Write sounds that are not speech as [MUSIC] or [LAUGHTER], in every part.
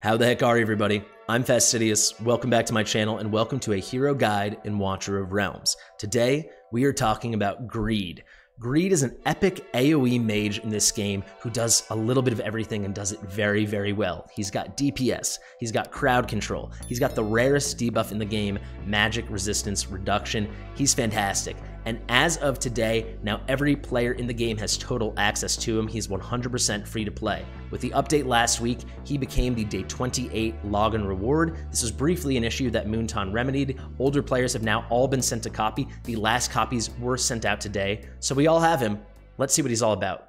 How the heck are you, everybody? I'm Fastidious. Welcome back to my channel and welcome to a hero guide in Watcher of Realms. Today, we are talking about Greed. Greed is an epic AoE mage in this game who does a little bit of everything and does it very, very well. He's got DPS, he's got crowd control, he's got the rarest debuff in the game, magic resistance reduction. He's fantastic. And as of today, now every player in the game has total access to him. He's 100% free to play. With the update last week, he became the day 28 login reward. This was briefly an issue that Moonton remedied. Older players have now all been sent a copy. The last copies were sent out today. So we all have him. Let's see what he's all about.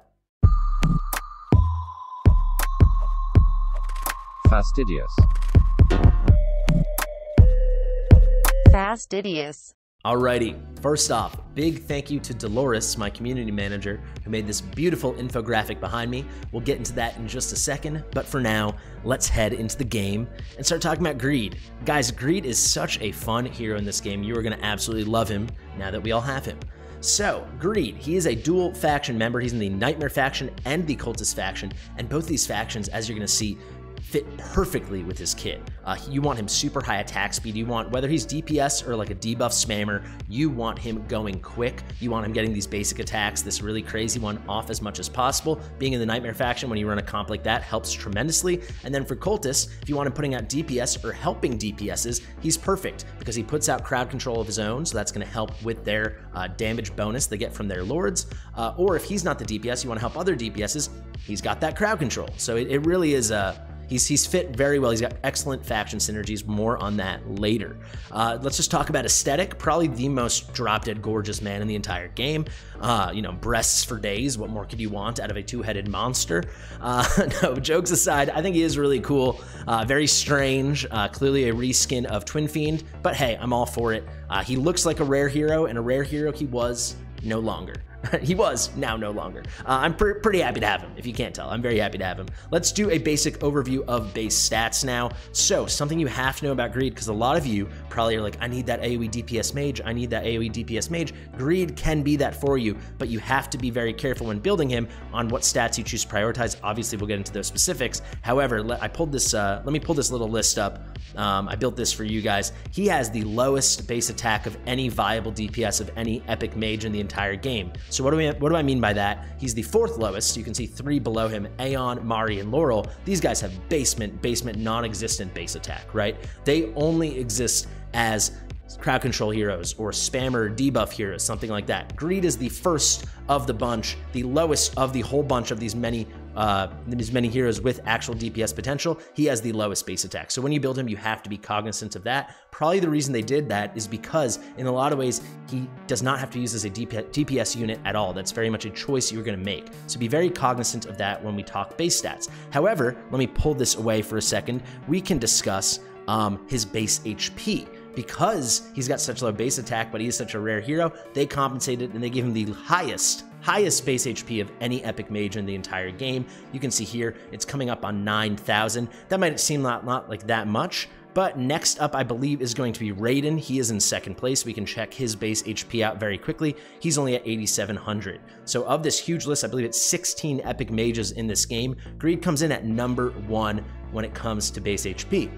Fastidious. Fastidious. Alrighty, first off, big thank you to Dolores, my community manager, who made this beautiful infographic behind me. We'll get into that in just a second, but for now, let's head into the game and start talking about Greed. Guys, Greed is such a fun hero in this game. You are going to absolutely love him now that we all have him. So, Greed, he is a dual faction member. He's in the Nightmare faction and the Cultist faction, and both these factions, as you're going to see, fit perfectly with his kit. Uh, you want him super high attack speed. You want, whether he's DPS or like a debuff spammer, you want him going quick. You want him getting these basic attacks, this really crazy one, off as much as possible. Being in the Nightmare faction, when you run a comp like that, helps tremendously. And then for Cultists, if you want him putting out DPS or helping DPSs, he's perfect because he puts out crowd control of his own, so that's going to help with their uh, damage bonus they get from their lords. Uh, or if he's not the DPS, you want to help other DPSs, he's got that crowd control. So it, it really is a He's, he's fit very well. He's got excellent faction synergies. More on that later. Uh, let's just talk about aesthetic. Probably the most drop dead gorgeous man in the entire game. Uh, you know, breasts for days. What more could you want out of a two headed monster? Uh, [LAUGHS] no, jokes aside, I think he is really cool. Uh, very strange. Uh, clearly a reskin of Twin Fiend. But hey, I'm all for it. Uh, he looks like a rare hero, and a rare hero he was no longer. [LAUGHS] he was, now no longer. Uh, I'm pr pretty happy to have him, if you can't tell. I'm very happy to have him. Let's do a basic overview of base stats now. So, something you have to know about Greed, because a lot of you probably are like, I need that AoE DPS mage, I need that AoE DPS mage. Greed can be that for you, but you have to be very careful when building him on what stats you choose to prioritize. Obviously, we'll get into those specifics. However, I pulled this, uh, let me pull this little list up. Um, I built this for you guys. He has the lowest base attack of any viable DPS of any epic mage in the entire game. So what do we what do I mean by that? He's the fourth lowest. You can see three below him: Aeon, Mari, and Laurel. These guys have basement, basement, non-existent base attack. Right? They only exist as crowd control heroes or spammer debuff heroes, something like that. Greed is the first of the bunch, the lowest of the whole bunch of these many uh, these many heroes with actual DPS potential, he has the lowest base attack. So when you build him, you have to be cognizant of that. Probably the reason they did that is because in a lot of ways, he does not have to use as a DPS unit at all. That's very much a choice you're gonna make. So be very cognizant of that when we talk base stats. However, let me pull this away for a second. We can discuss um, his base HP because he's got such low base attack, but he is such a rare hero, they compensated and they gave him the highest highest base HP of any epic mage in the entire game. You can see here, it's coming up on 9,000. That might seem not, not like that much, but next up, I believe, is going to be Raiden. He is in second place. We can check his base HP out very quickly. He's only at 8,700. So of this huge list, I believe it's 16 epic mages in this game. Greed comes in at number one when it comes to base HP.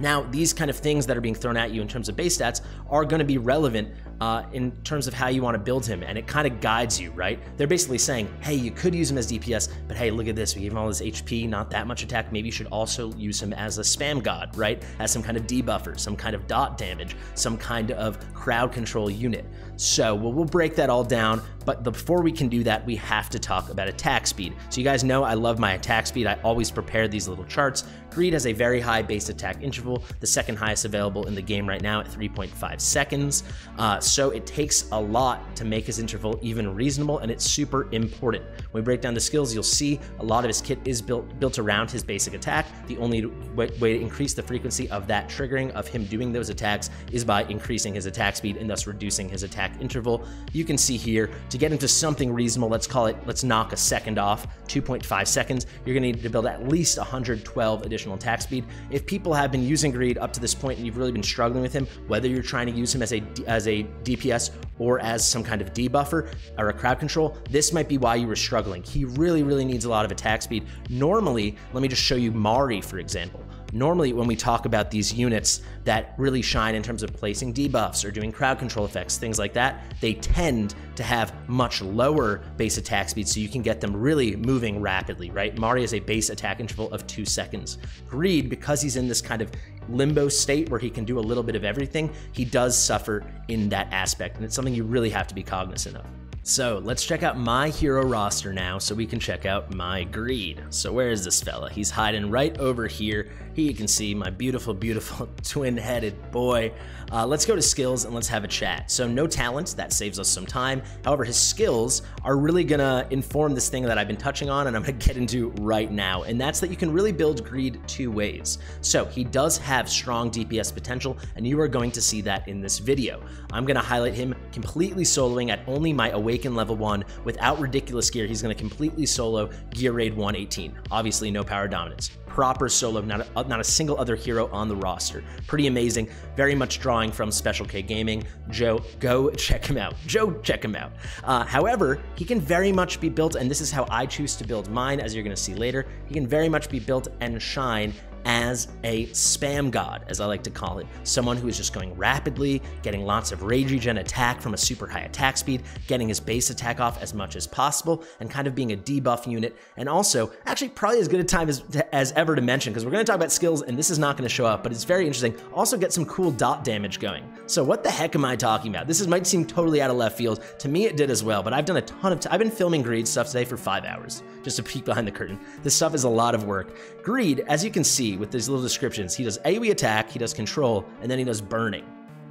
Now, these kind of things that are being thrown at you in terms of base stats are going to be relevant uh, in terms of how you want to build him, and it kind of guides you, right? They're basically saying, hey, you could use him as DPS, but hey, look at this. We gave him all this HP, not that much attack. Maybe you should also use him as a spam god, right? As some kind of debuffer, some kind of dot damage, some kind of crowd control unit. So well, we'll break that all down, but before we can do that, we have to talk about attack speed. So you guys know I love my attack speed. I always prepare these little charts. Greed has a very high base attack interval, the second highest available in the game right now at 3.5 seconds. Uh, so it takes a lot to make his interval even reasonable, and it's super important. When we break down the skills, you'll see a lot of his kit is built built around his basic attack. The only way, to increase the frequency of that triggering of him doing those attacks is by increasing his attack speed and thus reducing his attack interval. You can see here to get into something reasonable, let's call it, let's knock a second off, 2.5 seconds. You're gonna need to build at least 112 additional attack speed. If people have been using Greed up to this point and you've really been struggling with him, whether you're trying to use him as a as a DPS or as some kind of debuffer or a crowd control, this might be why you were struggling. He really, really needs a lot of attack speed. Normally, let me just show you Mari, for example. Normally when we talk about these units that really shine in terms of placing debuffs or doing crowd control effects, things like that, they tend to have much lower base attack speed so you can get them really moving rapidly, right? Mari has a base attack interval of two seconds. Greed, because he's in this kind of limbo state where he can do a little bit of everything, he does suffer in that aspect. And it's something you really have to be cognizant of. So let's check out my hero roster now so we can check out my greed. So where is this fella? He's hiding right over here. Here you can see my beautiful, beautiful [LAUGHS] twin-headed boy. Uh, let's go to skills and let's have a chat. So no talent, that saves us some time. However, his skills are really gonna inform this thing that I've been touching on and I'm gonna [LAUGHS] get into right now. And that's that you can really build greed two ways. So he does have strong DPS potential and you are going to see that in this video. I'm gonna highlight him completely soloing at only my Awaken level one without ridiculous gear. He's gonna completely solo Gear Raid 118. Obviously no power dominance proper solo, not not a single other hero on the roster. Pretty amazing, very much drawing from Special K Gaming. Joe, go [LAUGHS] check him out. Joe, check him out. Uh, however, he can very much be built, and this is how I choose to build mine, as you're going to see later. He can very much be built and shine as a spam god, as I like to call it. Someone who is just going rapidly, getting lots of rage regen attack from a super high attack speed, getting his base attack off as much as possible, and kind of being a debuff unit. And also, actually, probably as good a time as, as ever to mention, because we're going to talk about skills, and this is not going to show up, but it's very interesting. Also, get some cool dot damage going. So, what the heck am I talking about? This is, might seem totally out of left field. To me, it did as well, but I've done a ton of. I've been filming Greed stuff today for five hours, just a peek behind the curtain. This stuff is a lot of work. Greed, as you can see with these little descriptions, he does AoE attack, he does control, and then he does burning.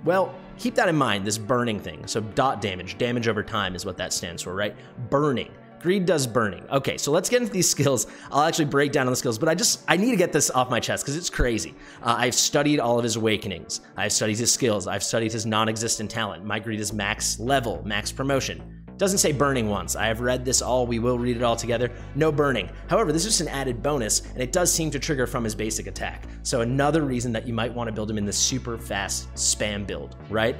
Well, keep that in mind, this burning thing. So dot damage, damage over time is what that stands for, right? Burning. Greed does burning. Okay, so let's get into these [LAUGHS] skills. I'll actually break down on the skills, but I just, I need to get this off my chest because it's crazy. Uh, I've studied all of his awakenings. I've studied his skills. I've studied his non-existent talent. My greed is max level, max promotion. Doesn't say burning once. I have read this all. We will read it all together. No burning. However, this is just an added bonus, and it does seem to trigger from his basic attack. So another reason that you might want to build him in the super fast spam build, right?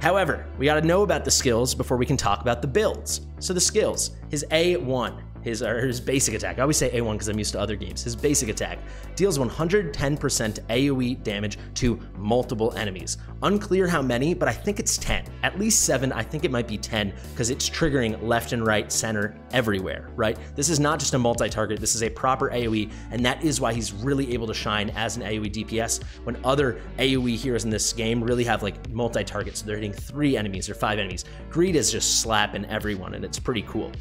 However, we got to know about the skills before we can talk about the builds. So the skills, his A1, his, or his basic attack. I always say A1 because I'm used to other games. His basic attack deals 110% AoE damage to multiple enemies. Unclear how many, but I think it's 10. At least 7, I think it might be 10 because it's triggering left and right, center, everywhere, right? This is not just a multi-target, this is a proper AoE, and that is why he's really able to shine as an AoE DPS when other AoE heroes in this game really have like multi-targets, so they're hitting 3 enemies or 5 enemies. Greed is just slapping everyone, and it's pretty cool.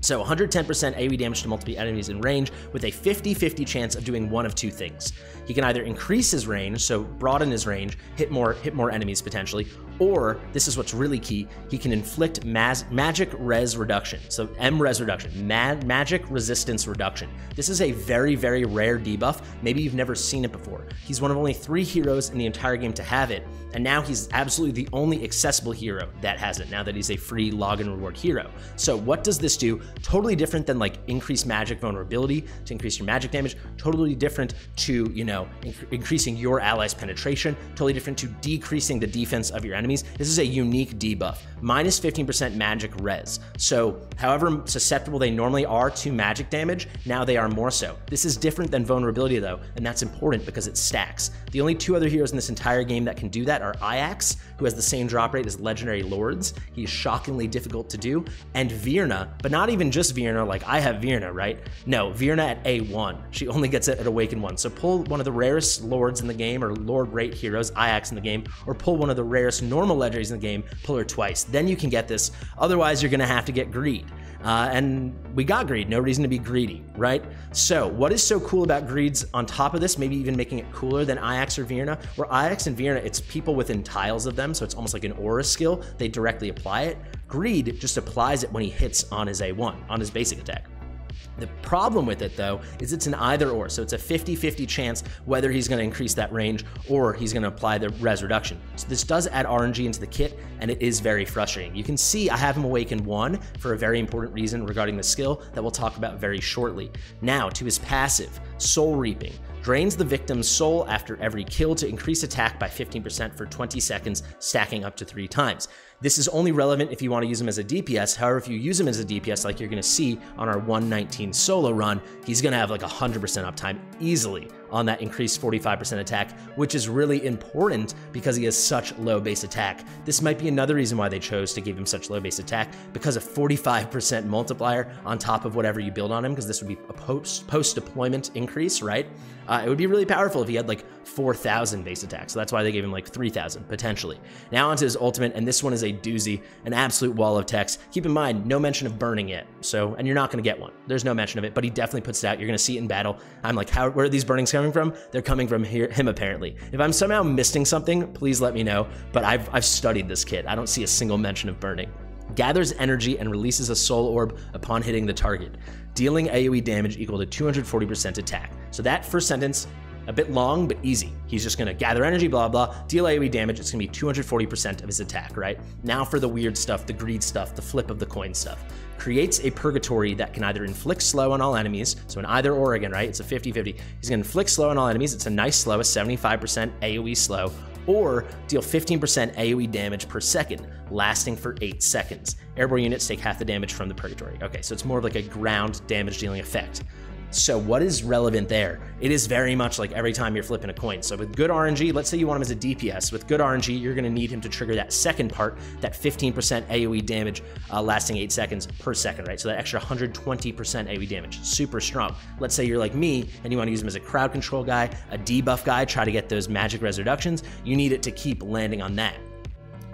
So 110% AoE damage to multiple enemies in range with a 50-50 chance of doing one of two things. He can either increase his range, so broaden his range, hit more hit more enemies potentially, or this is what's really key, he can inflict magic res reduction. So M res reduction, ma magic resistance reduction. This is a very very rare debuff. Maybe you've never seen it before. He's one of only 3 heroes in the entire game to have it, and now he's absolutely the only accessible hero that has it now that he's a free login reward hero. So what does this do? Totally different than like increased magic vulnerability to increase your magic damage, totally different to, you know, inc increasing your allies penetration, totally different to decreasing the defense of your enemies. This is a unique debuff, minus 15% magic res. So however susceptible they normally are to magic damage, now they are more so. This is different than vulnerability though, and that's important because it stacks. The only two other heroes in this entire game that can do that are Ix, who has the same drop rate as Legendary Lords. He's shockingly difficult to do, and Virna, but not even just Virna, like I have Virna, right? No, Virna at A1. She only gets it at Awaken 1. So pull one of the rarest Lords in the game, or Lord rate heroes, Ix in the game, or pull one of the rarest normal legendaries in the game, pull her twice. Then you can get this. Otherwise, you're gonna have to get Greed. Uh, and we got greed, no reason to be greedy, right? So, what is so cool about greeds on top of this, maybe even making it cooler than Ix or Virna? Where Ix and Virna, it's people within tiles of them, so it's almost like an aura skill. They directly apply it. Greed just applies it when he hits on his A1, on his basic attack. The problem with it though is it's an either or, so it's a 50-50 chance whether he's going to increase that range or he's going to apply the res reduction. So this does add RNG into the kit and it is very frustrating. You can see I have him awaken one for a very important reason regarding the skill that we'll talk about very shortly. Now to his passive, Soul Reaping drains the victim's soul after every kill to increase attack by 15% for 20 seconds, stacking up to three times. This is only relevant if you want to use him as a DPS. However, if you use him as a DPS, like you're going to see on our 119 solo run, he's going to have like 100% uptime easily on that increased 45% attack, which is really important because he has such low base attack. This might be another reason why they chose to give him such low base attack because a 45% multiplier on top of whatever you build on him, because this would be a post post deployment increase, right? Uh, it would be really powerful if he had like 4,000 base attack. So that's why they gave him like 3,000 potentially. Now onto his ultimate, and this one is a doozy, an absolute wall of text. Keep in mind, no mention of burning yet. So, and you're not going to get one. There's no mention of it, but he definitely puts it out. You're going to see it in battle. I'm like, how, where are these burnings coming from? They're coming from here, him apparently. If I'm somehow missing something, please let me know. But I've, I've studied this kid. I don't see a single mention of burning gathers energy and releases a soul orb upon hitting the target, dealing AoE damage equal to 240% attack. So that first sentence a bit long, but easy. He's just gonna gather energy, blah, blah, deal AoE damage. It's gonna be 240% of his attack, right? Now for the weird stuff, the greed stuff, the flip of the coin stuff. Creates a purgatory that can either inflict slow on all enemies, so an either or again, right? It's a 50 50. He's gonna inflict slow on all enemies. It's a nice slow, a 75% AoE slow, or deal 15% AoE damage per second, lasting for 8 seconds. Airborne units take half the damage from the Purgatory. Okay, so it's more of like a ground damage dealing effect. So what is relevant there? It is very much like every time you're flipping a coin. So with good RNG, let's say you want him as a DPS. With good RNG, you're going to need him to trigger that second part, that 15% AoE damage uh, lasting 8 seconds per second, right? So that extra 120% AoE damage. Super strong. Let's say you're like me and you want to use him as a crowd control guy, a debuff guy, try to get those magic resurrections. You need it to keep landing on that.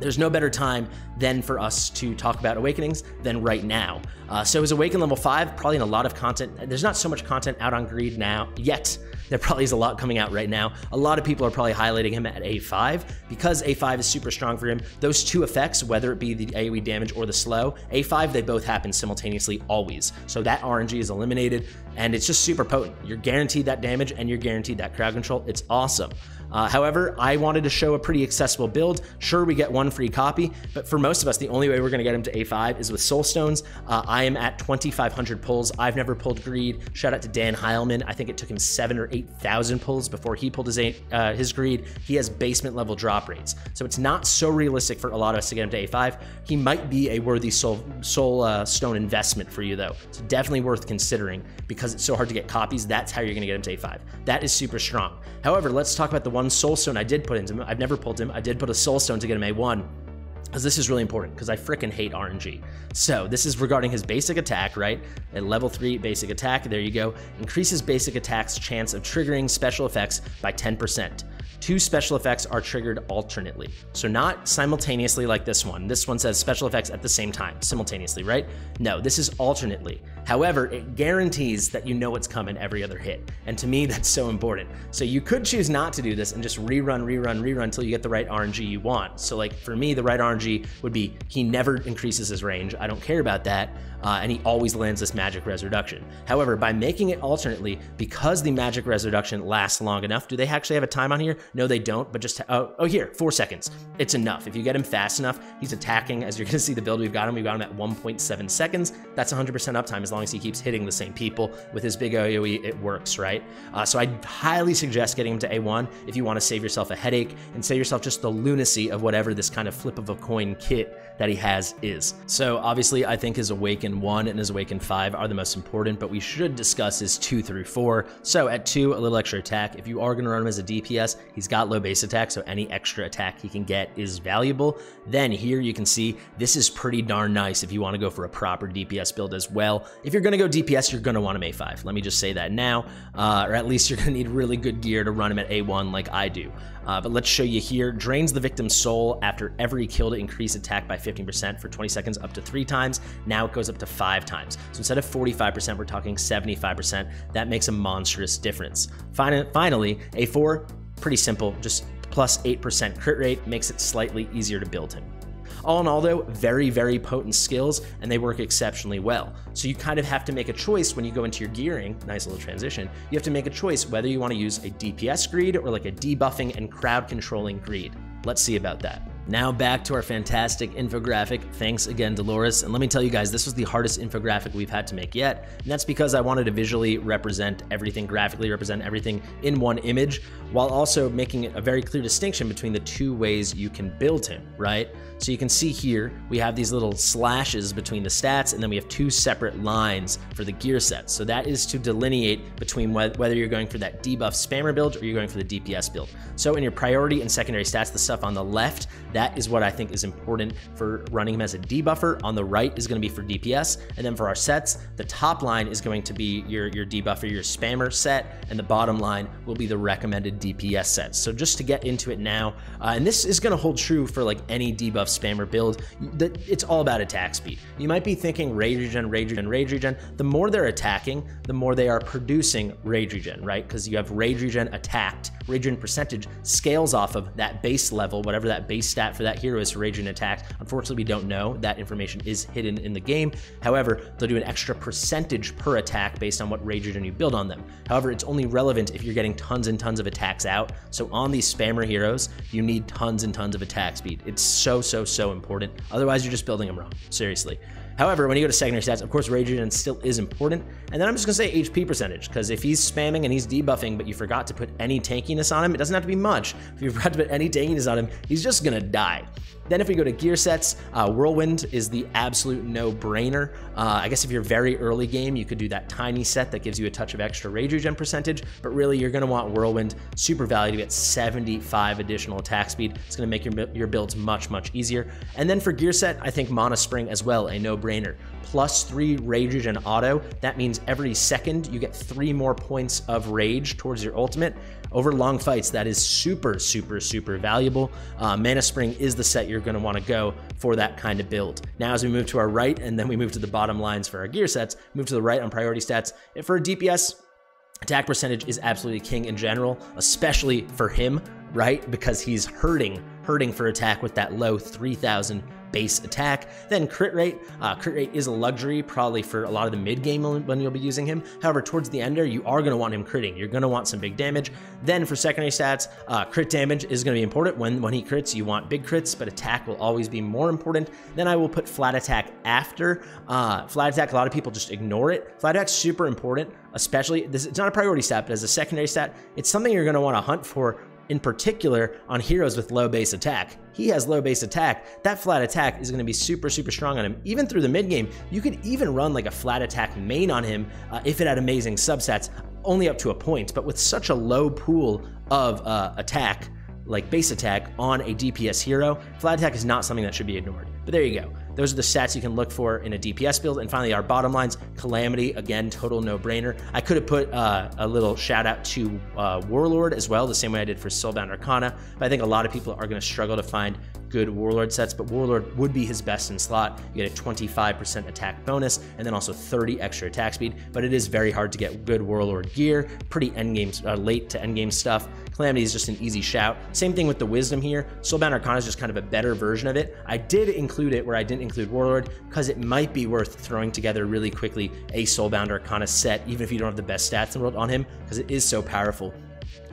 There's no better time than for us to talk about Awakenings than right now. Uh, so his Awaken level 5, probably in a lot of content. There's not so much content out on Greed now yet. There probably is a lot coming out right now. A lot of people are probably highlighting him at A5 because A5 is super strong for him. Those two effects, whether it be the AoE damage or the slow, A5, they both happen simultaneously always. So that RNG is eliminated and it's just super potent. You're guaranteed that damage and you're guaranteed that crowd control. It's awesome. Uh, however, I wanted to show a pretty accessible build. Sure, we get one free copy, but for most of us, the only way we're going to get him to A5 is with Soulstones. Uh, I am at 2,500 pulls. I've never pulled Greed. Shout out to Dan Heilman. I think it took him seven or 8,000 pulls before he pulled his, uh, his Greed. He has basement level drop rates. So it's not so realistic for a lot of us to get him to A5. He might be a worthy Soul, soul uh, Stone investment for you, though. It's definitely worth considering because it's so hard to get copies. That's how you're going to get him to A5. That is super strong. However, let's talk about the one one I did put into him. I've never pulled him. I did put a soul stone to get him A1 because this is really important because I freaking hate RNG. So this is regarding his basic attack, right? At level 3 basic attack, there you go. Increases basic attack's chance of triggering special effects by 10% two special effects are triggered alternately. So not simultaneously like this one. This one says special effects at the same time, simultaneously, right? No, this is alternately. However, it guarantees that you know what's coming every other hit. And to me, [LAUGHS] that's so important. So you could choose not to do this and just rerun, rerun, rerun until you get the right RNG you want. So like for me, the right RNG would be he never increases his range. I don't care about that uh, and he always lands this magic res reduction. However, by making it alternately, because the magic res reduction lasts long enough, do they actually have a time on here? No, they don't, but just, oh, oh, here, four seconds. It's enough. If you get him fast enough, he's attacking, as you're gonna see the build we've got him, we've got him at 1.7 seconds. That's 100% uptime as long as he keeps hitting the same people. With his big AoE, it works, right? Uh, so I highly suggest getting him to A1 if you wanna save yourself a headache and save yourself just the lunacy of whatever this kind of flip of a coin kit that he has is. So obviously, I think his Awaken 1 and his Awaken 5 are the most important, but we should discuss his 2 through 4. So at 2, a little extra attack. If you are going to run him as a DPS, he's got low base attack, so any extra attack he can get is valuable. Then here you can see this is pretty darn nice if you want to go for a proper DPS build as well. If you're to go DPS, you're to want him A5. Let me just say that now, uh, or at least you're to need really good gear to run him at A1 like I do. Uh, but let's show you here. Drains the victim's soul after every kill to increase attack by 15% for 20 seconds up to three times. Now it goes up to five times. So instead of 45%, we're talking 75%. That makes a monstrous difference. Finally, A4, pretty simple, just plus 8% crit rate makes it slightly easier to build him. All in all, though, very, very potent skills, and they work exceptionally well. So you kind of have to make a choice when you go into your gearing, nice little transition, you have to make a choice whether you want to use a DPS greed or like a debuffing and crowd controlling greed. Let's see about that. Now back to our fantastic infographic. Thanks again, Dolores. And let me tell you guys, this was the hardest infographic we've had to make yet. And that's because I wanted to visually represent everything, graphically represent everything in one image, while also making a very clear distinction between the two ways you can build him, right? So you can see here, we have these little slashes between the stats, and then we have two separate lines for the gear sets. So that is to delineate between whether you're going for that debuff spammer build or you're going for the DPS build. So in your priority and secondary stats, the stuff on the left, that is what I think is important for running him as a debuffer. On the right is going to be for DPS. And then for our sets, the top line is going to be your, your debuffer, your spammer set, and the bottom line will be the recommended DPS sets. So just to get into it now, uh, and this is going to hold true for like any debuff spammer build, that it's all about attack speed. You might be thinking rage regen, rage regen, rage regen. The more they're attacking, the more they are producing rage regen, right? Because you have rage regen attacked, rage regen percentage scales off of that base level, whatever that base stat stat for that hero is rage and attack. Unfortunately, we don't know. That information is hidden in the game. However, they'll do an extra percentage per attack based on what rage regen you build on them. However, it's only relevant if you're getting tons and tons of attacks out. So on these spammer heroes, you need tons and tons of attack speed. It's so, so, so important. Otherwise, you're just building them wrong. Seriously. However, when you go to secondary stats, of course, Rage Regen still is important. And then I'm just going to say HP percentage, because if he's spamming and he's debuffing, but you forgot to put any tankiness on him, it doesn't have to be much. If you forgot to put any tankiness on him, he's just going to die. Then if we go to gear sets, uh, Whirlwind is the absolute no-brainer. Uh, I guess if you're very early game, you could do that tiny set that gives you a touch of extra Rage Regen percentage, but really you're going to want Whirlwind super value to get 75 additional attack speed. It's going to make your, your builds much, much easier. And then for gear set, I think Mana Spring as well, a no-brainer. Plus three Rage Regen auto, that means every second you get three more points of rage towards your ultimate over long fights, that is super, super, super valuable. Uh, Mana Spring is the set you're going to want to go for that kind of build. Now, as we move to our right, and then we move to the bottom lines for our gear sets, move to the right on priority stats. For a DPS, attack percentage is absolutely king in general, especially for him, right? Because he's hurting, hurting for attack with that low 3000 base attack. Then crit rate. Uh, crit rate is a luxury probably for a lot of the mid game when you'll be using him. However, towards the ender, you are going to want him critting. You're going to want some big damage. Then for secondary stats, uh, crit damage is going to be important. When, when he crits, you want big crits, but attack will always be more important. Then I will put flat attack after. Uh, flat attack, a lot of people just ignore it. Flat attack's super important, especially, this, it's not a priority stat, but as a secondary stat, it's something you're going to want to hunt for in particular on heroes with low base attack. He has low base attack. That flat attack is going to be super, super strong on him. Even through the mid game, you could even run like a flat attack main on him uh, if it had amazing substats, only up to a point. But with such a low pool of uh, attack, like base attack on a DPS hero, flat attack is not something that should be ignored. But there you go. Those are the stats you can look for in a DPS build. And finally, our bottom lines, Calamity, again, total no-brainer. I could have put uh, a little shout out to uh, Warlord as well, the same way I did for Soulbound Arcana, but I think a lot of people are going to struggle to find good Warlord sets, but Warlord would be his best in slot. You get a 25% attack bonus and then also 30 extra attack speed, but it is very hard to get good Warlord gear, pretty endgame, uh, late to endgame stuff. Calamity is just an easy shout. Same thing with the Wisdom here. Soulbound Arcana is just kind of a better version of it. I did include it where I didn't include Warlord because it might be worth throwing together really quickly a Soulbound Arcana set, even if you don't have the best stats in the world on him, because it is so powerful.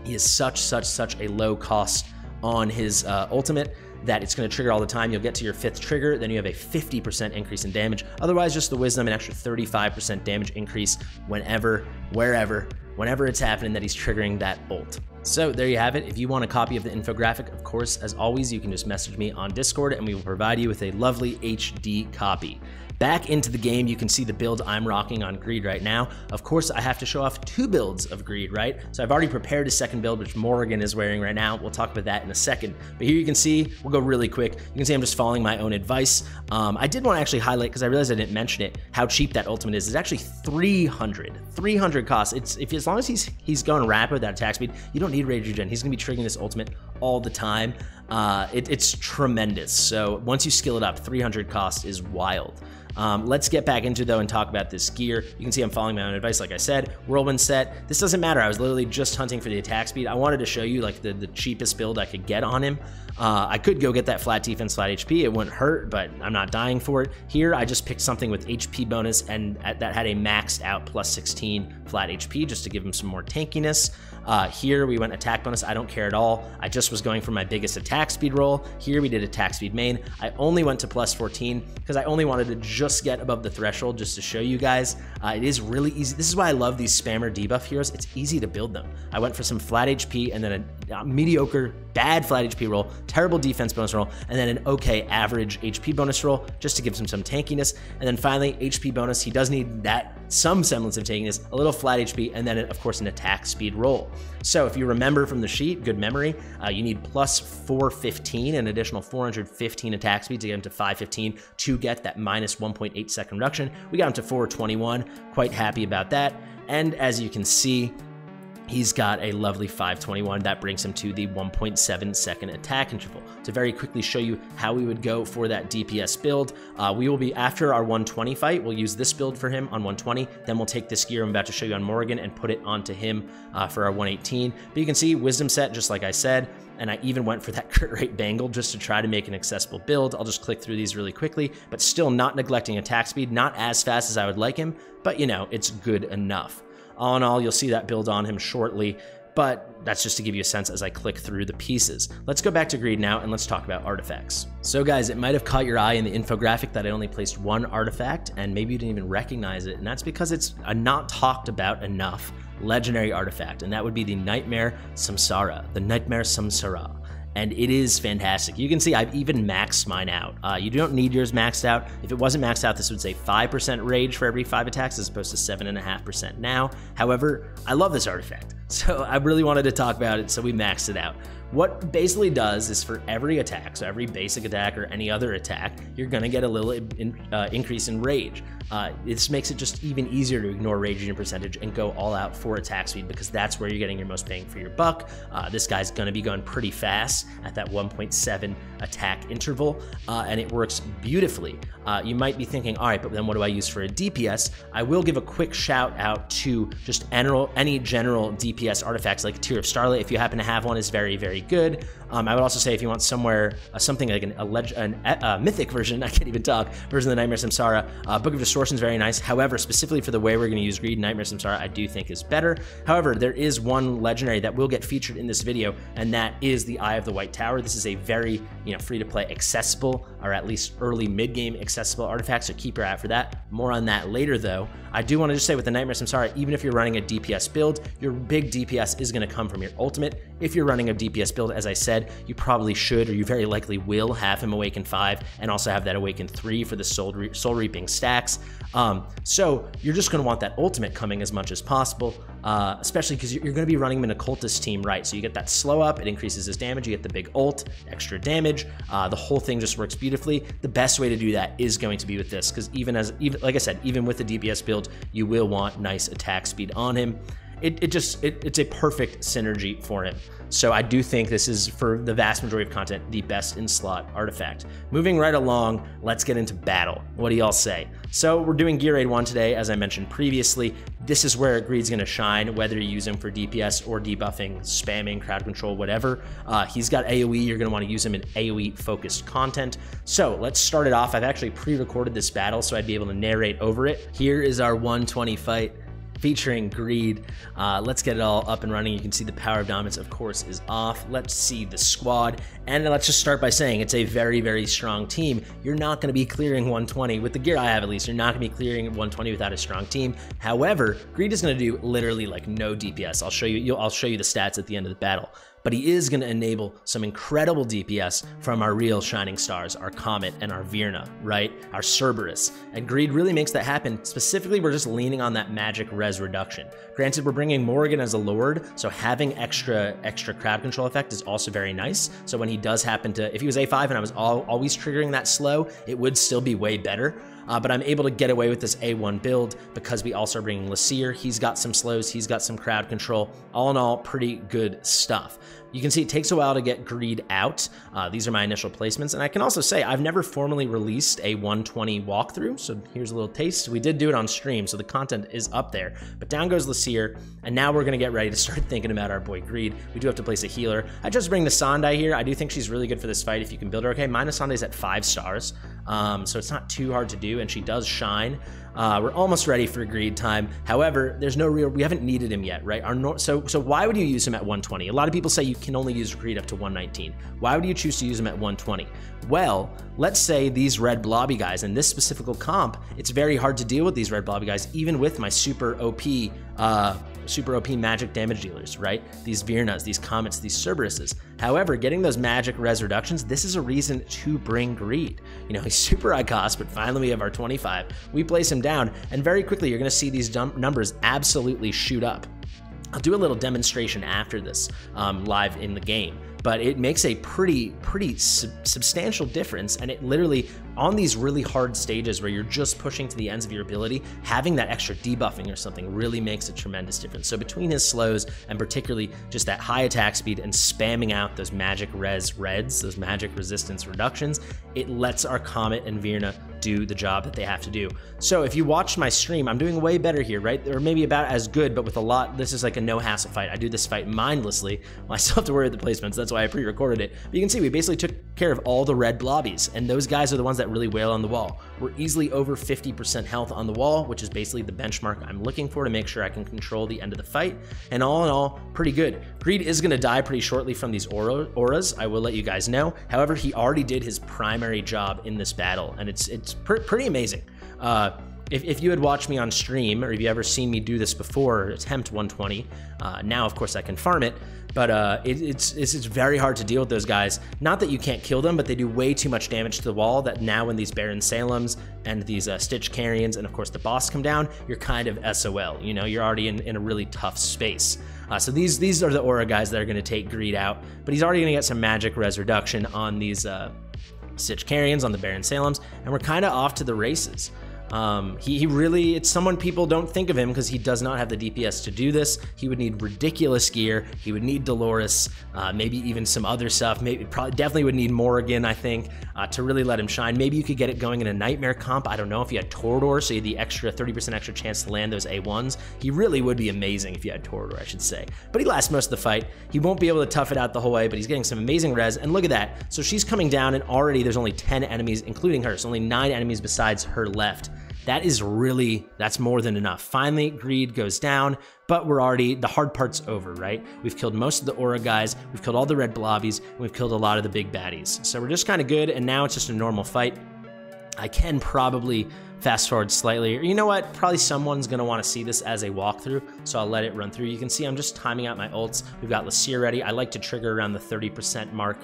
He is such, such, such a low cost on his uh, ultimate that it's going to trigger all the time. You'll get to your fifth trigger, then you have a 50% increase in damage. Otherwise, just the wisdom, an extra 35% damage increase whenever, wherever, whenever it's happening that he's triggering that bolt. So there you have it. If you want a copy of the infographic, of course, as always, you can just message me on Discord and we will provide you with a lovely HD copy. Back into the game, you can see the build I'm rocking on Greed right now. Of course, I have to show off two builds of Greed, right? So I've already prepared a second build, which Morrigan is wearing right now. We'll talk about that in a second. But here you can see, we'll go really quick. You can see I'm just following my own advice. Um, I did want to actually highlight, because I realized I didn't mention it, how cheap that ultimate is. It's actually 300. 300 costs. It's if As long as he's he's going rapid with that attack speed, you don't need Rage Regen. He's going to be triggering this ultimate all the time. Uh, it, it's tremendous. So once you skill it up, 300 cost is wild. Um, let's get back into though and talk about this gear. You can see I'm following my own advice, like I said. Whirlwind set. This doesn't matter. I was literally just hunting for the attack speed. I wanted to show you like the, the cheapest build I could get on him. Uh, I could go get that flat defense, flat HP. It wouldn't hurt, but I'm not dying for it. Here, I just picked something with HP bonus and that had a maxed out plus 16 flat HP just to give him some more tankiness. Uh, here we went attack bonus. I don't care at all. I just was going for my biggest attack speed roll. Here we did attack speed main. I only went to plus 14 because I only wanted to just get above the threshold just to show you guys. Uh, it is really easy. This is why I love these spammer debuff heroes. It's easy to build them. I went for some flat HP and then a, a mediocre, bad flat HP roll, terrible defense bonus roll, and then an okay average HP bonus roll just to give him some tankiness. And then finally, HP bonus. He does need that some semblance of tankiness, a little flat HP, and then of course an attack speed roll. So if you remember from the sheet, good memory, uh, you need plus 415, an additional 415 attack speed to get him to 515 to get that minus 1.8 second reduction. We got him to 421, quite happy about that. And as you can see, He's got a lovely 521. That brings him to the 1.7 second attack interval. To very quickly show you how we would go for that DPS build, uh, we will be after our 120 fight, we'll use this build for him on 120. Then we'll take this gear I'm about to show you on Morgan and put it onto him uh, for our 118. But you can see Wisdom set, just like I said, and I even went for that [LAUGHS] crit rate bangle just to try to make an accessible build. I'll just click through these really quickly, but still not neglecting attack speed, not as fast as I would like him, but you know, it's good enough. All in all, you'll see that build on him shortly, but that's just to give you a sense as I click through the pieces. Let's go back to greed now and let's talk about artifacts. So guys, it might have caught your eye in the infographic that I only placed one artifact and maybe you didn't even recognize it, and that's because it's a not talked about enough legendary artifact, and that would be the Nightmare Samsara, the Nightmare Samsara and it is fantastic. You can see I've even maxed mine out. Uh, you don't need yours maxed out. If it wasn't maxed out, this would say 5% rage for every 5 attacks as opposed to 7.5% now. However, I love this artifact, [LAUGHS] so I really wanted to talk about it, so we maxed it out. What basically does is for every attack, so every basic attack or any other attack, you're to get a little in, uh, increase in rage. Uh, this makes it just even easier to ignore rage in percentage and go all out for attack speed because that's where you're getting your most bang for your buck. Uh, this guy's to be going pretty fast at that 1.7 attack interval, uh, and it works beautifully. Uh, you might be thinking, all right, but then what do I use for a DPS? I will give a quick shout out to just any general DPS artifacts like Tear of Starlight. If you happen to have one, is very, very good. Um, I would also say if you want somewhere uh, something like an, a, leg- an uh, mythic version, [LAUGHS] I can't even talk, version of the Nightmare Samsara, uh, Book of Distortion is very nice. However, specifically for the way we're going to use Greed, Nightmare Samsara, I do think is better. However, there is one legendary that will get featured in this video, and that is the Eye of the White Tower. This is a very you know free-to-play accessible, or at least early mid-game accessible artifact, so keep your eye out for that. More on that later, though. I do want to just say with the Nightmare Samsara, even if you're running a DPS build, your big DPS is going to come from your ultimate. If you're running a DPS build, as I said, you probably should, or you very likely will, have him Awaken 5 and also have that Awaken 3 for the Soul, Re soul Reaping stacks. Um, so you're just going to want that ultimate coming as much as possible, uh, especially because you're, you're going to be running him in a cultist team, right? So you get that slow up, it increases his damage, you get the big ult, extra damage. Uh, the whole thing just works beautifully. The best way to do that is going to be with this, because even as, even like I said, even with the DPS build, you will want nice attack speed on him. It, it just, it, it's a perfect synergy for him. So I do think this is, for the vast majority of content, the best in slot artifact. Moving right along, let's get into battle. What do y'all say? So we're doing Gear Raid 1 today, as I mentioned previously. This is where Greed's gonna shine, whether you use him for DPS or debuffing, spamming, crowd control, whatever. Uh, he's got AoE, you're gonna wanna use him in AoE focused content. So let's start it off. I've actually pre-recorded this battle so I'd be able to narrate over it. Here is our 120 fight featuring Greed. Uh, let's get it all up and running. You can see the power of dominance, of course, is off. Let's see the squad. And let's just start by saying it's a very, very strong team. You're not going to be clearing 120 with the gear I have, at least. You're not going to be clearing 120 without a strong team. However, Greed is going to do literally like no DPS. I'll show you. I'll show you the stats at the end of the battle but he is going to enable some incredible DPS from our real shining stars, our Comet and our Virna, right? Our Cerberus. And Greed really makes that happen. Specifically, we're just leaning on that magic res reduction. Granted, we're bringing Morgan as a Lord, so having extra extra crowd control effect is also very nice. So when he does happen to, if he was A5 and I was all, always triggering that slow, it would still be way better uh, but I'm able to get away with this A1 build because we also are bringing Lasir. He's got some slows, he's got some crowd control. All in all, pretty good stuff. You can see it takes a while to get Greed out. Uh, these are my initial placements. And I can also say I've never formally released a 120 walkthrough. So here's a little taste. We did do it on stream, so the content is up there. But down goes Lasir. And now we're going to get ready to start [LAUGHS] thinking about our boy Greed. We do have to place a healer. I just bring the Sandai here. I do think she's really good for this fight if you can build her okay. Minus Sandai's at five stars. Um, so it's not too hard to do, and she does shine. Uh, we're almost ready for greed time. However, there's no real, we haven't needed him yet, right? Nor- so, so why would you use him at 120? A lot of people say you can only use greed up to 119. Why would you choose to use him at 120? Well, let's say these red blobby guys in this specific comp, it's very hard to deal with these red blobby guys, even with my super OP uh, super OP magic damage dealers, right? These Virnas, these Comets, these Cerberuses. However, getting those magic res reductions, this is a reason to bring Greed. You know, [LAUGHS] he's super high cost, but finally we have our 25. We place him down, and very quickly you're gonna see these numbers absolutely shoot up. I'll do a little demonstration after this um, live in the game but it makes a pretty pretty substantial difference and it literally on these really hard stages where you're just pushing to the ends of your ability having that extra debuffing or something really makes a tremendous difference so between his slows and particularly just that high attack speed and spamming out those magic res reds those magic resistance reductions it lets our comet and virna do the job that they have to do. So if you watch my stream, I'm doing way better here, right? Or maybe about as good, but with a lot, this is like a no hassle fight. I do this fight mindlessly. Well, [LAUGHS] I still have to worry about the placements. That's why I pre-recorded it. But you can see we basically took care of all the red blobbies, and those guys are the ones that really wail on the wall. We're easily over 50% health on the wall, which is basically the benchmark I'm looking for to make sure I can control the end of the fight. And all in all, pretty good. Greed is going to die pretty shortly from these aura auras. I will let you guys know. However, he already did his primary job in this battle, and it's it's pretty amazing. Uh, if, if you had watched me on stream, or if you ever seen me do this before, attempt 120, uh, now of course I can farm it, but uh, it, it's, it's, it's very hard to deal with those guys. Not that you can't kill them, but they do way too much damage to the wall. That now when these Baron Salems and these uh, Stitch Carrions and of course the boss come down, you're kind of SOL. You know, you're already in, in a really tough space. Uh, so these these are the aura guys that are going to take greed out, but he's already going to get some magic res reduction on these uh, Stitch Carrions, on the Baron Salems, and we're kind of off to the races. Um, he, he, really, it's someone people don't think of him because he does not have the DPS to do this. He would need ridiculous gear. He would need Dolores, uh, maybe even some other stuff. Maybe probably definitely would need Morrigan, I think, uh, to really let him shine. Maybe you could get it going in a Nightmare comp. I don't know if you had Torador, so you had the extra 30% extra chance to land those A1s. He really would be amazing if you had Torador, I should say. But he lasts most of the fight. He won't be able to tough it out the whole way, but he's getting some amazing res. And look at that. So she's coming down, and already there's only 10 enemies, including her. So only nine enemies besides her left. That is really, that's more than enough. Finally, greed goes down, but we're already, the hard part's over, right? We've killed most of the aura guys, we've killed all the red blobbies, and we've killed a lot of the big baddies. So we're just kind of good, and now it's just a normal fight. I can probably fast forward slightly. You know what? Probably someone's going to want to see this as a walkthrough, so I'll let it run through. You can see I'm just timing out my ults. We've got Lysair ready. I like to trigger around the 30% mark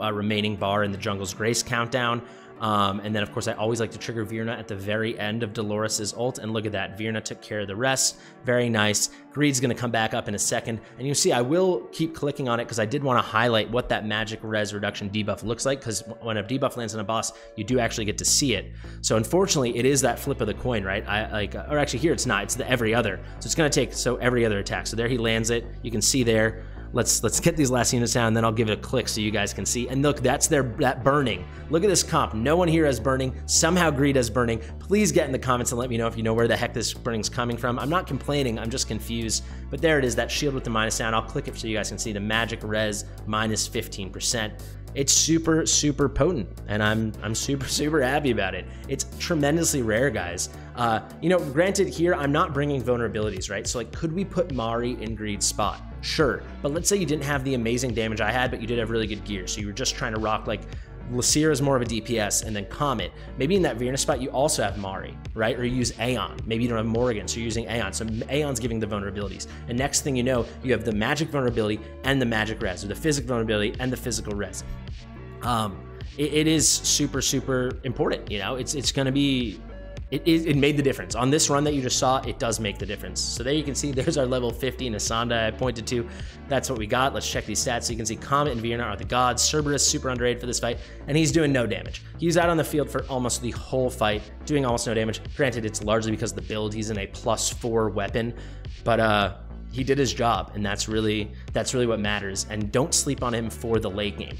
uh, remaining bar in the Jungle's Grace countdown. Um, and then, of course, I always like to trigger Virna at the very end of Dolores' ult. And look at that. Virna took care of the rest. Very nice. Greed's going to come back up in a second. And you see, I will keep clicking on it because I did want to highlight what that magic res reduction debuff looks like. Because when a debuff lands on a boss, you do actually get to see it. So unfortunately, it is that flip of the coin, right? I like, Or actually, here it's not. It's the every other. So it's going to take, so every other attack. So there he lands it. You can see there. Let's let's get these last units down, and then I'll give it a click so you guys can see. And look, that's their that burning. Look at this comp. No one here has burning. Somehow Greed has burning. Please get in the comments and let me know if you know where the heck this burning's coming from. I'm not complaining. I'm just confused. But there it is, that shield with the minus down. I'll click it so you guys can see the magic res minus 15% it's super super potent and i'm i'm super super happy about it it's tremendously rare guys uh, you know granted here i'm not bringing vulnerabilities right so like could we put Mari in greed's spot Sure, but let's say you didn't have the amazing damage I had, but you did have really good gear. So you were just trying to rock like Lysair is more of a DPS, and then Comet. Maybe in that Virna spot, you also have Mari, right? Or you use Aeon. Maybe you don't have Morrigan, so you're using Aeon. So Aeon's giving the vulnerabilities. And next thing you know, you have the magic vulnerability and the magic res, or the physical vulnerability and the physical res. Um, it, it is super, super important. You know, it's it's going to be it, made the difference. On this run that you just saw, it does make the difference. So there you can see [LAUGHS] there's our level 50 Nasanda I pointed to. That's what we got. Let's check these stats. So you can see Comet and Virna are the gods. Cerberus super underrated for this fight, and he's doing no damage. He's out on the field for almost the whole fight, doing almost no damage. Granted, it's largely because of the build. He's in a plus four weapon, but uh, he did his job, and that's really that's really what matters. And don't sleep on him for the late game.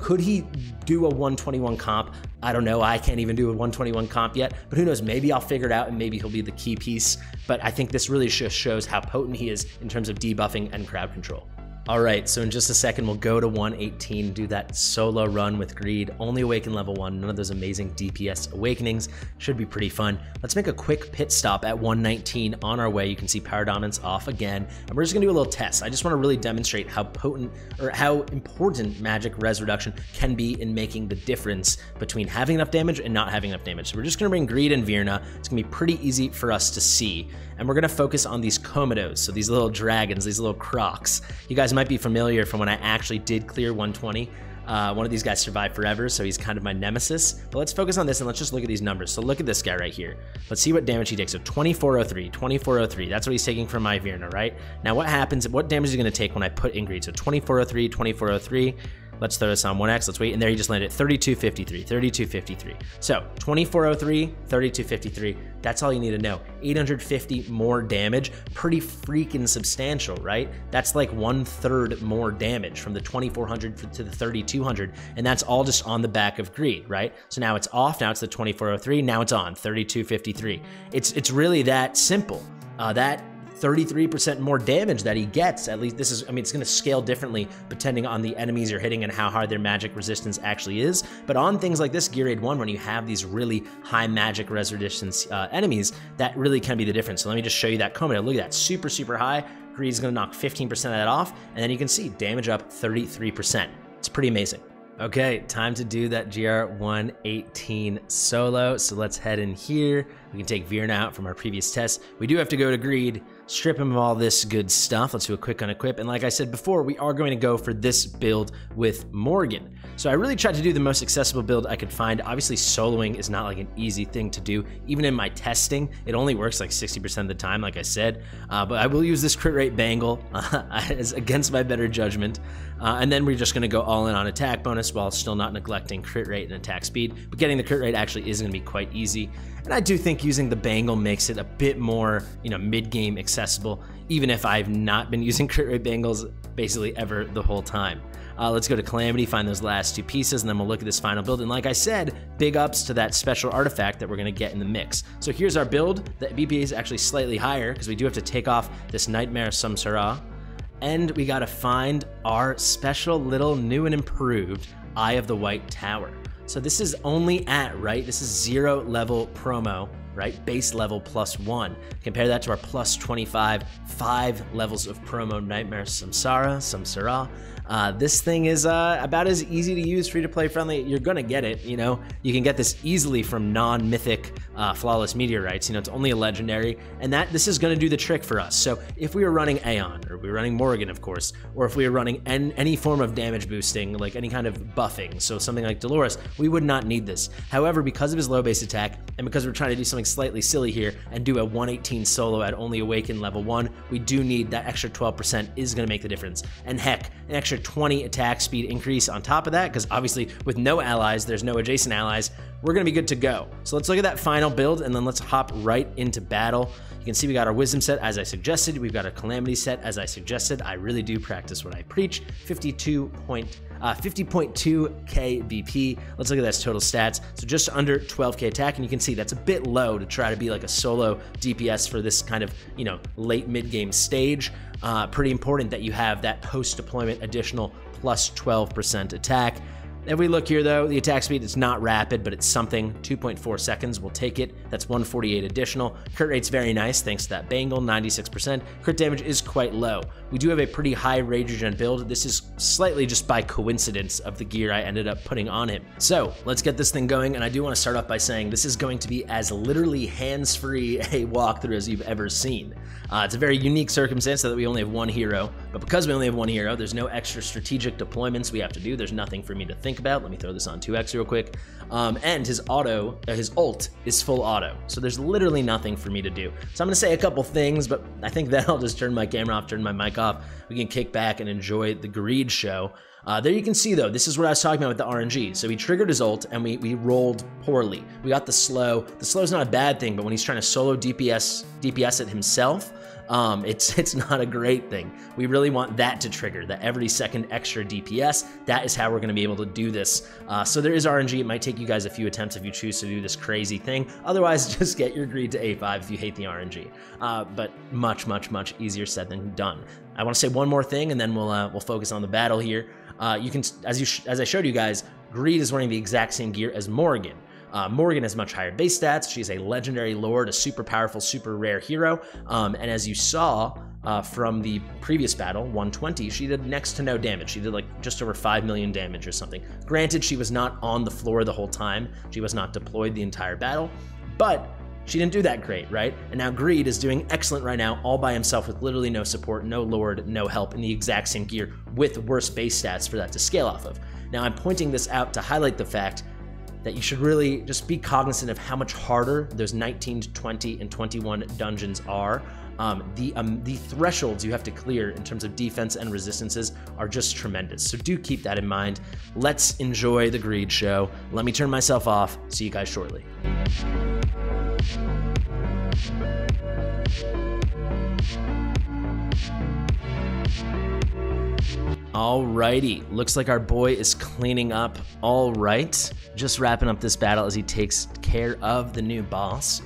Could he do a 121 comp? I don't know. I can't even do a 121 comp yet, but who knows? Maybe I'll figure it out and maybe he'll be the key piece. But I think this really just shows how potent he is in terms of debuffing and crowd control. All right, so in just a second, we'll go to 118, do that solo run with Greed. Only awaken level one, none of those amazing DPS awakenings. Should be pretty fun. Let's make a quick pit stop at 119 on our way. You can see Power Dominance off again. And we're just gonna do a little test. I just wanna really demonstrate how potent or how important magic res reduction can be in making the difference between having enough damage and not having enough damage. So we're just gonna bring Greed and Virna. It's gonna be pretty easy for us to see. And we're gonna focus on these Komodos, so these little dragons, these little crocs. You guys might be familiar from when I actually did clear 120. Uh, one of these guys survived forever, so he's kind of my nemesis. But let's focus on this and let's just look at these numbers. So look at this guy right here. Let's see what damage he takes. So 2403, 2403. That's what he's taking from my Virna, right? Now what happens, what damage is he going to take when I put Ingrid? So 2403, 2403. Let's throw this on 1x. Let's wait. And there he just landed 3253, 3253. So 2403, 3253. That's all you need to know. 850 more damage. Pretty freaking substantial, right? That's like one third more damage from the 2400 to the 3200. And that's all just on the back of greed, right? So now it's off. Now it's the 2403. Now it's on 3253. It's, it's really that simple. Uh, that 33% more damage that he gets. At least this is, I mean, it's going to scale differently depending on the enemies you're hitting and how hard their magic resistance actually is. But on things like this Gear Raid 1, when you have these really high magic resistance uh, enemies, that really can be the difference. So let me just show you that Komodo. Look at that, super, super high. Greed is going to knock 15% of that off. And then you can see damage up 33%. It's pretty amazing. Okay, time to do that GR118 solo. So let's head in here. We can take Virna out from our previous test. We do have to go to Greed strip him of all this good stuff. Let's do a quick unequip. And like I said before, we are going to go for this build with Morrigan. So I really tried to do the most accessible build I could find. Obviously, soloing is not like an easy thing to do. Even in my testing, it only works like 60% of the time, like I said. Uh, but I will use this crit rate bangle [LAUGHS] uh, against my better judgment. Uh, and then we're just going to go all in on attack bonus while still not neglecting crit rate and attack speed. But getting the crit rate actually is going to be quite easy. And I do think using the bangle makes it a bit more, you know, mid-game accessible, even if I've not been [LAUGHS] using crit rate bangles basically ever the whole time. Uh, let's go to Calamity, find those last two pieces, and then we'll look at this final build. And like I said, big ups to that special artifact that we're going to get in the mix. So here's our build. The BPA is actually slightly higher because we do have to take off this Nightmare Samsara and we gotta find our special little new and improved Eye of the White Tower. So this is only at, right? This is zero level promo, right? Base level plus one. Compare that to our plus 25, five levels of promo Nightmare Samsara, Samsara. Uh, this thing is uh, about as easy to use, free to play friendly. You're gonna get it. You know, you can get this easily from non-mythic uh, flawless meteorites. You know, it's only a legendary, and that this is gonna do the trick for us. So if we were running Aeon, or we were running Morrigan, of course, or if we were running en any form of damage boosting, like any kind of buffing, so something like Dolores, we would not need this. However, because of his low base attack, and because we're trying to do something slightly silly here and do a 118 solo at only Awaken level one, we do need that extra 12% is gonna make the difference. And heck, an extra 20 attack speed increase on top of that, because obviously with no allies, there's no adjacent allies, we're gonna be good to go. So let's look at that final build and then let's hop right into battle. You can see we got our wisdom set as I suggested. We've got our calamity set as I suggested. I really do practice what I preach. 52 point, uh, 50.2k BP. Let's look at that total stats. So just under 12k attack, and you can see that's a bit low to try to be like a solo DPS for this kind of you know late mid game stage. Uh, pretty important that you have that post deployment additional plus 12% attack. If we look here though, the attack speed is not rapid, but it's something. 2.4 seconds, we'll take it. That's 148 additional. Crit rate's very nice thanks to that bangle, 96%. Crit damage is quite low. We do have a pretty high rage regen build. This is slightly just by coincidence of the gear I ended up putting on him. So let's get this thing going, and I do want to start off by saying this is going to be as literally hands-free [LAUGHS] a walkthrough as you've ever seen. Uh, it's a very unique circumstance that we only have one hero, but because we only have one hero, there's no extra strategic deployments we have to do. There's nothing for me to think about. Let me throw this on 2x real quick. Um, and his auto, uh, his ult is full auto. So there's literally nothing for me to do. So I'm gonna say a couple things, but I think then [LAUGHS] I'll just turn my camera off, turn my mic off. We can kick back and enjoy the Greed show. Uh, there you can see though, this is what I was talking about with the RNG. So he triggered his ult and we, we rolled poorly. We got the slow. The slow is not a bad thing, but when he's trying to solo DPS DPS it himself, um, it's [LAUGHS] it's not a great thing. We really want that to trigger, that every second extra DPS. That is how we're going to be able to do this. Uh, so there is RNG. It might take you guys a few attempts if you choose to do this crazy thing. Otherwise, [LAUGHS] just get your greed to A5 if you hate the RNG. Uh, but much, much, much easier said than done. I want to say one more thing, and then we'll uh, we'll focus on the battle here. Uh, you can, as you as I showed you guys, Greed is wearing the exact same gear as Morrigan. Uh, Morrigan has much higher base stats. She's a legendary lord, a super powerful, super rare hero. Um, and as you saw uh, from the previous battle, 120, she did next to no damage. She did like just over 5 million damage or something. Granted, she was not on the floor the whole time, she was not deployed the entire battle, but she didn't do that great, right? And now Greed is doing excellent right now, all by himself with literally no support, no lord, no help, in the exact same gear with worse base stats for that to scale off of. Now, I'm pointing this out to highlight the fact that you should really just be cognizant of how much harder those 19 to 20 and 21 dungeons are. Um, the um, the thresholds you have to clear in terms of defense and resistances are just tremendous. So do keep that in mind. Let's enjoy the greed show. Let me turn myself off. See you guys shortly. Alrighty, looks like our boy is cleaning up all right. Just wrapping up this battle as he takes care of the new boss.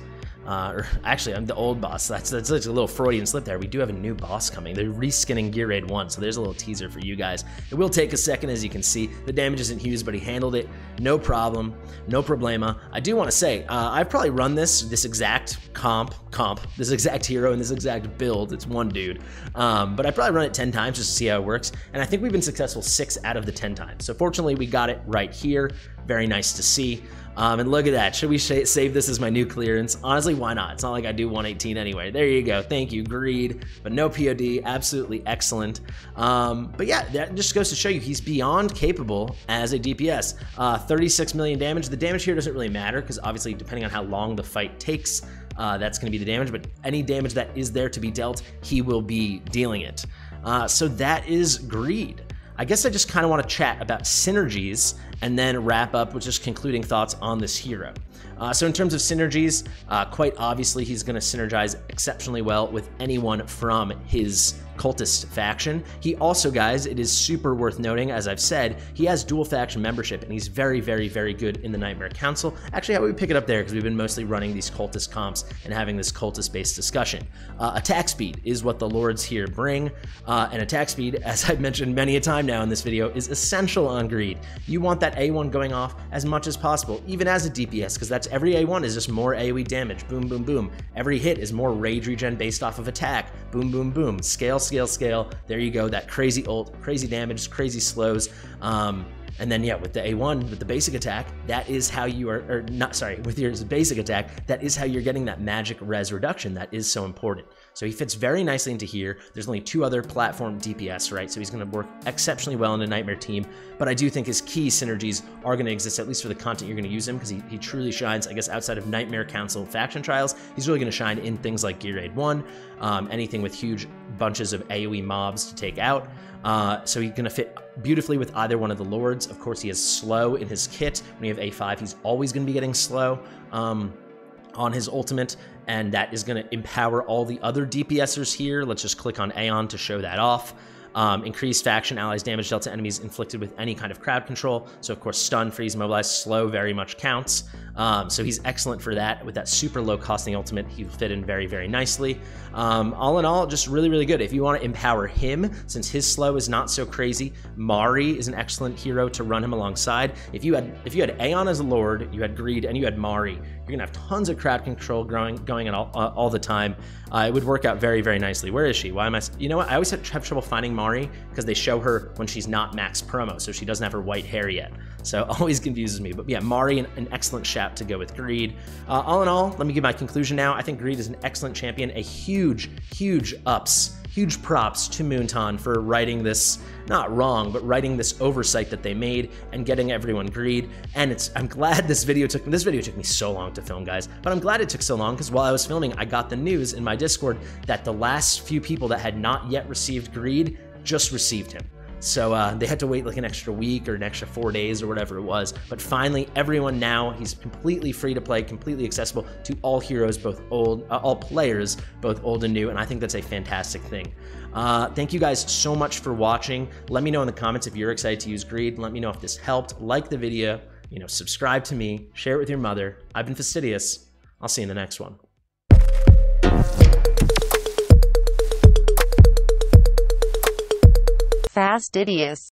Uh, or [LAUGHS] actually, I'm the old boss. That's that's a little Freudian slip there. We do have a new boss coming. They're reskinning Gear Raid 1, so there's a little teaser for you guys. It will take a second, as you can see. The damage isn't huge, but he handled it. No problem. No problema. I do want to say, uh, I've probably run this, this exact comp, comp, this exact hero and this exact build. It's one dude. Um, but I probably run it 10 times just to see how it works. And I think we've been successful six out of the 10 times. So fortunately, we got it right here. Very nice to see. Um, and look at that. Should we save this as my new clearance? Honestly, why not? It's not like I do 118 anyway. There you go. Thank you. Greed, but no POD. Absolutely excellent. Um, but yeah, that just goes to show you he's beyond capable as a DPS. Uh, 36 million damage. The damage here doesn't really matter because obviously, depending on how long the fight takes, uh, that's going to be the damage. But any damage that is there to be dealt, he will be dealing it. Uh, so that is Greed. I guess I just kind of want to chat about synergies and then wrap up with just concluding thoughts on this hero. Uh, so in terms of synergies, uh, quite obviously he's going to synergize exceptionally well with anyone from his cultist faction. He also, guys, it is super worth noting, as I've said, he has dual faction membership and he's very, very, very good in the Nightmare Council. Actually, how about we pick it up there because we've been mostly running these cultist comps and having this cultist based discussion. Uh, attack speed is what the lords here bring, uh, and attack speed, [LAUGHS] as I've mentioned many a time now in this video, is essential on greed. You want that A1 going off as much as possible, even as a DPS, because that's every A1 is just more AoE damage. Boom, boom, boom. Every hit is more rage regen based off of attack. Boom, boom, boom. Scale, scale, scale. There you go. That crazy ult, crazy damage, crazy slows. Um, and then, yeah, with the A1, with the basic attack, that is how you are, or not, sorry, with your basic attack, that is how you're getting that magic res reduction that is so important. So he fits very nicely into here. There's only two other platform DPS, right? So he's going to work exceptionally well in a Nightmare team. But I do think his key synergies are going to exist, at least for the content you're going to use him, because he, he truly shines, I guess, outside of Nightmare Council faction trials. He's really going to shine in things like Gear Raid 1, um, anything with huge bunches of AoE mobs to take out. Uh, so he's going to fit beautifully with either one of the lords. Of course, he has slow in his kit. When you have A5, he's always going to be getting slow. Um, on his ultimate, and that is going to empower all the other DPSers here. Let's just click on Aeon to show that off. Um, increased faction allies damage dealt to enemies inflicted with any kind of crowd control. So of course, stun, freeze, mobilize, slow very much counts. Um, so he's excellent for that. With that super low costing ultimate, he will fit in very, very nicely. Um, all in all, just really, really good. If you want to empower him, since his slow is not so crazy, Mari is an excellent hero to run him alongside. If you had if you had Aeon as a lord, you had Greed, and you had Mari, you're gonna have tons of crowd control growing going on all, uh, all the time. Uh, it would work out very, very nicely. Where is she? Why am I? You know what? I always have trouble finding Mari because they show her when she's not max promo, so she doesn't have her white hair yet. So [LAUGHS] always confuses me. But yeah, Mari, an, an excellent shout to go with Greed. Uh, all in all, let me give my conclusion now. I think Greed is an excellent champion, a huge, huge ups huge props to Moonton for writing this, not wrong, but writing this oversight that they made and getting everyone greed. And it's I'm glad this video took this video took me so long to film, guys. But I'm glad it took so long because while I was filming, I got the news in my Discord that the last few people that had not yet received greed just received him. So uh, they had to wait like an extra week or an extra four days or whatever it was. But finally, everyone now he's completely free to play, completely accessible to all heroes, both old, uh, all players, both old and new. And I think that's a fantastic thing. Uh, thank you guys so much for watching. Let me know in the comments if you're excited to use Greed. Let me know if this helped. Like the video. You know, subscribe to me. Share it with your mother. I've been fastidious. I'll see you in the next one. Fastidious